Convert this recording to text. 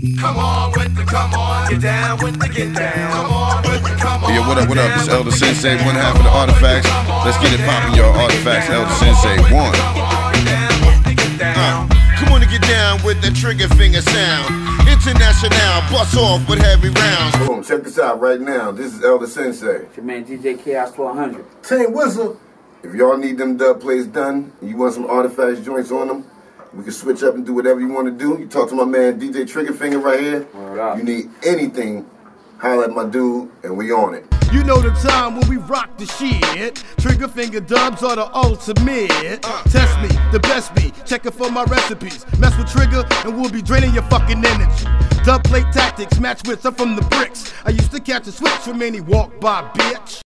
Come on with the come on, get down with the get down. Come on with the come on. Yeah, what up, what up? It's El Da Sensei, one half of the artifacts. Let's get it poppin', y'all. Artifacts, El Da Sensei, one. Uh, come on and get down with the Triggafinga sound. International, bust off with heavy rounds. Boom, check this out right now. This is El Da Sensei. It's your man DJ Kaos 1200. Tank Whistle. If y'all need them dub plays done, you want some artifacts joints on them, we can switch up and do whatever you want to do. You talk to my man DJ Triggafinga right here. Word up. You need anything, holla at my dude, and we on it. You know the time when we rock the shit. Triggafinga dubs are the ultimate. Uh. Test me, the best me. Check it for my recipes. Mess with Trigger and we'll be draining your fucking energy. Dub plate tactics, match wits, I'm from the bricks. I used to catch a switch from any walk by bitch.